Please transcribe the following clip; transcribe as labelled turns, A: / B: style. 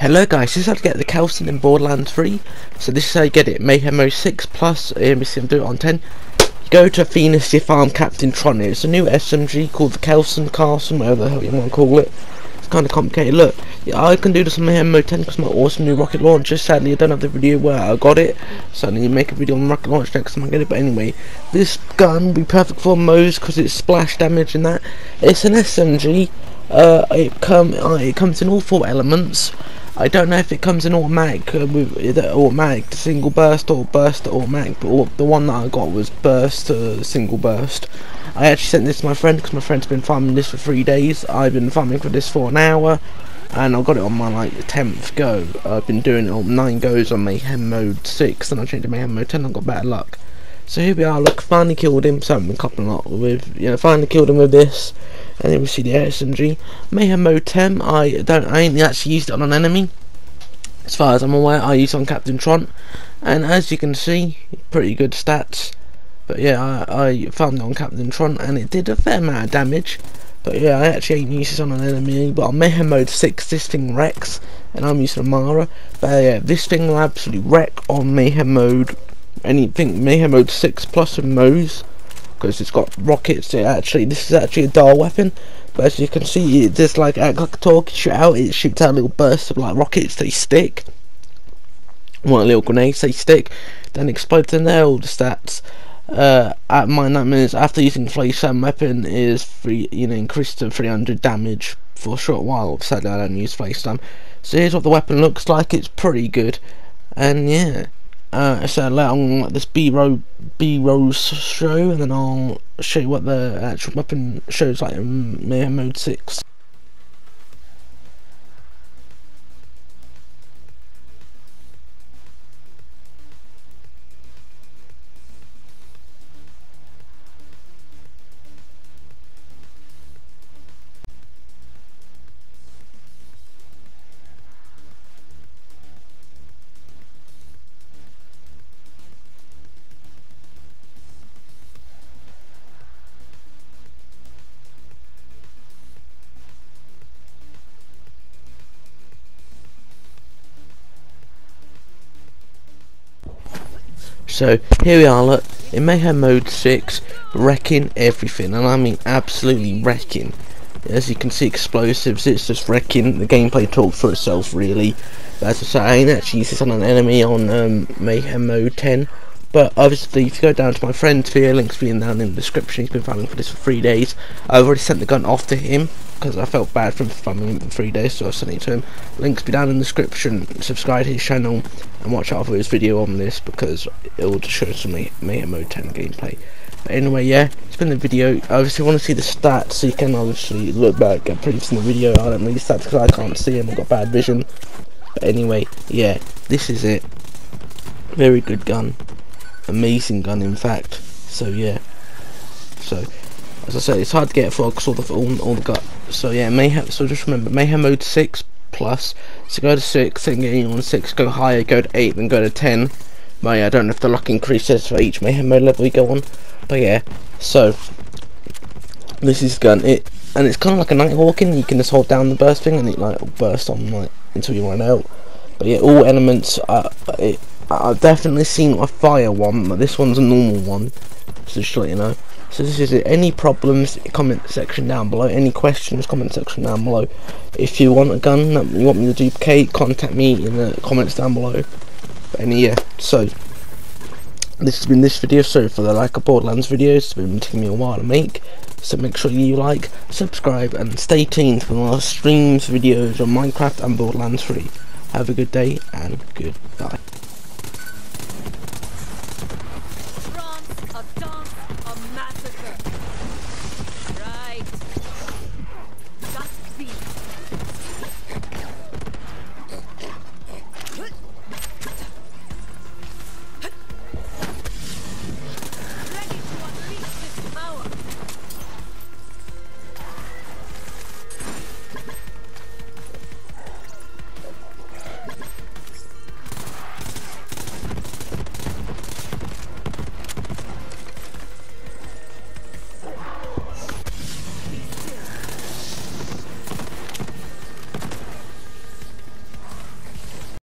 A: Hello guys, this is how to get the Kaoson in Borderlands 3. So this is how you get it, Mayhem 06 plus, let me see, I'm doing it on 10. You go to Phoenix, farm Captain Traunt, it's a new SMG called the Kelson Carson, whatever the hell you want to call it. It's kind of complicated, look, yeah, I can do this on Mayhem 10 because my awesome new rocket launcher, sadly I don't have the video where I got it, so I need to make a video on rocket launch next time I get it, but anyway, this gun will be perfect for Moes because it's splash damage and that. It's an SMG, uh, it, come, uh, it comes in all four elements, I don't know if it comes in automatic uh, with either automatic single burst or burst automatic, but the one that I got was burst single burst. I actually sent this to my friend because my friend's been farming this for three days. I've been farming for this for an hour, and I got it on my like tenth go. I've been doing it on nine goes on my Mayhem mode six, and I changed to Mayhem mode ten. I got better luck. So here we are. Look, finally killed him. So I've been coupling a lot with you know finally killed him with this and then we see the SMG. Mayhem Mode 10, I don't, I ain't actually used it on an enemy. As far as I'm aware, I used on Captain Traunt, and as you can see, pretty good stats. But yeah, I, I found it on Captain Traunt, and it did a fair amount of damage. But yeah, I actually ain't used this on an enemy, but on Mayhem Mode 6, this thing wrecks, and I'm using Amara. But yeah, this thing will absolutely wreck on Mayhem Mode, anything, Mayhem Mode 6 plus and Moes because it's got rockets. It actually, this is actually a Dahl weapon, but as you can see, it just like act like a talk shoot out. It shoots out little bursts of like rockets. They stick. One little grenades they stick, then explode. And they're all the stats. Uh, at my that minutes after using flash weapon is free, you know, increased to 300 damage for a short while. Sadly, I don't use flash So here's what the weapon looks like. It's pretty good, and yeah uh, so let on this B-roll B-roll show, and then I'll show you what the actual weapon shows like in Mode 6. So here we are, look, in Mayhem Mode 6, wrecking everything, and I mean absolutely wrecking. As you can see, explosives, it's just wrecking, the gameplay talks for itself really. But as I say, I ain't actually used this on an enemy on um, Mayhem Mode 10, but obviously if you go down to my friend's video, links being down in the description, he's been farming for this for three days. I've already sent the gun off to him, because I felt bad for him farming for three days, so I sent it to him. Links be down in the description, subscribe to his channel, and watch out for his video on this because it will show some Mayhem Mode 10 gameplay. But anyway, yeah, it's been the video. Obviously want to see the stats so you can obviously look back at previous in the video. I don't really stats because I can't see them, I've got bad vision. But anyway, yeah, this is it. Very good gun. Amazing gun, in fact. So, yeah. So, as I said, it's hard to get for all the all, all the gut. So yeah, mayhem. So just remember, mayhem mode six plus. So go to 6, then get on 6, go higher, go to 8, then go to 10. But yeah, I don't know if the luck increases for each Mayhem mode level you go on. But yeah, so, this is gun. It And it's kind of like a night Nighthawkin, you can just hold down the burst thing and it like burst on like until you run out. But yeah, all elements, uh, it, I've definitely seen a fire one, but this one's a normal one. So just to let you know. So this is it. Any problems, comment section down below. Any questions, comment section down below. If you want a gun that you want me to duplicate, contact me in the comments down below. But any yeah, so this has been this video. Sorry for the like of Borderlands videos. It's been taking me a while to make. So make sure you like, subscribe, and stay tuned for more streams, videos on Minecraft and Borderlands 3. Have a good day and goodbye.